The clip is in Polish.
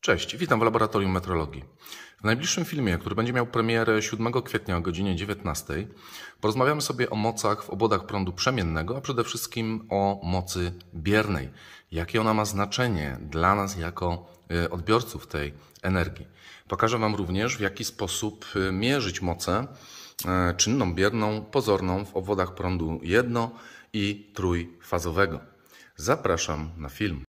Cześć, witam w Laboratorium Metrologii. W najbliższym filmie, który będzie miał premierę 7 kwietnia o godzinie 19, porozmawiamy sobie o mocach w obwodach prądu przemiennego, a przede wszystkim o mocy biernej. Jakie ona ma znaczenie dla nas jako e, odbiorców tej energii. Pokażę Wam również, w jaki sposób e, mierzyć mocę e, czynną bierną, pozorną w obwodach prądu jedno- i trójfazowego. Zapraszam na film.